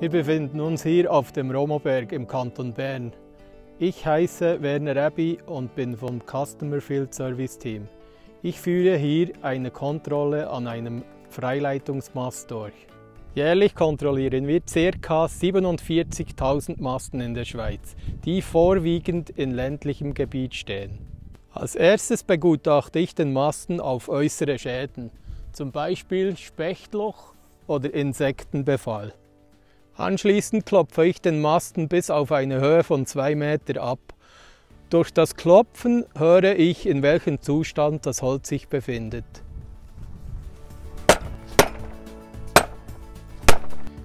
Wir befinden uns hier auf dem Romoberg im Kanton Bern. Ich heiße Werner Rebbi und bin vom Customer Field Service Team. Ich führe hier eine Kontrolle an einem Freileitungsmast durch. Jährlich kontrollieren wir ca. 47.000 Masten in der Schweiz, die vorwiegend in ländlichem Gebiet stehen. Als erstes begutachte ich den Masten auf äußere Schäden, zum Beispiel Spechtloch oder Insektenbefall. Anschließend klopfe ich den Masten bis auf eine Höhe von 2 Meter ab. Durch das Klopfen höre ich, in welchem Zustand das Holz sich befindet.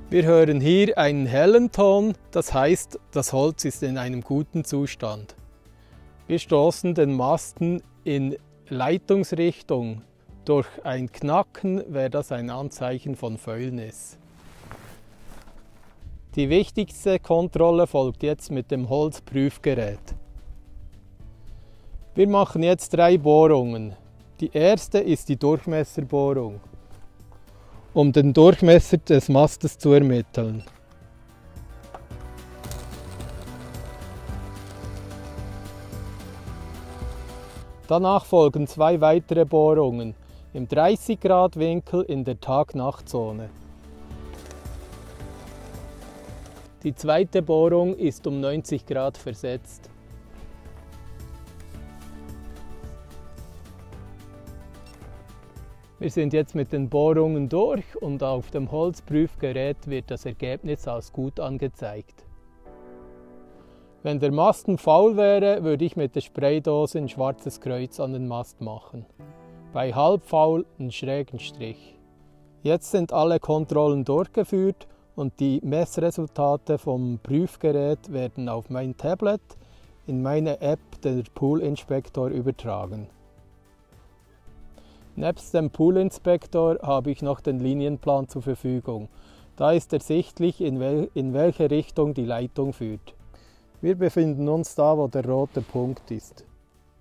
Wir hören hier einen hellen Ton, das heißt, das Holz ist in einem guten Zustand. Wir stoßen den Masten in Leitungsrichtung. Durch ein Knacken wäre das ein Anzeichen von Fäulnis. Die wichtigste Kontrolle folgt jetzt mit dem Holzprüfgerät. Wir machen jetzt drei Bohrungen. Die erste ist die Durchmesserbohrung, um den Durchmesser des Mastes zu ermitteln. Danach folgen zwei weitere Bohrungen im 30 Grad Winkel in der Tag-Nacht-Zone. Die zweite Bohrung ist um 90 Grad versetzt. Wir sind jetzt mit den Bohrungen durch und auf dem Holzprüfgerät wird das Ergebnis als gut angezeigt. Wenn der Masten faul wäre, würde ich mit der Spraydose ein schwarzes Kreuz an den Mast machen. Bei halb faul einen schrägen Strich. Jetzt sind alle Kontrollen durchgeführt und die Messresultate vom Prüfgerät werden auf mein Tablet in meine App der Pool Inspektor übertragen. Nebst dem Pool Inspektor habe ich noch den Linienplan zur Verfügung. Da ist ersichtlich, in, wel in welche Richtung die Leitung führt. Wir befinden uns da, wo der rote Punkt ist.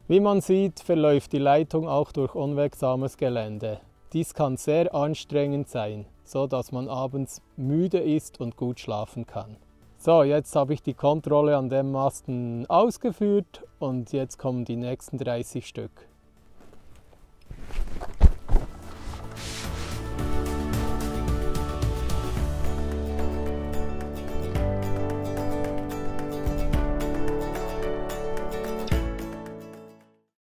Wie man sieht, verläuft die Leitung auch durch unwegsames Gelände. Dies kann sehr anstrengend sein so dass man abends müde ist und gut schlafen kann. So, jetzt habe ich die Kontrolle an dem Masten ausgeführt und jetzt kommen die nächsten 30 Stück.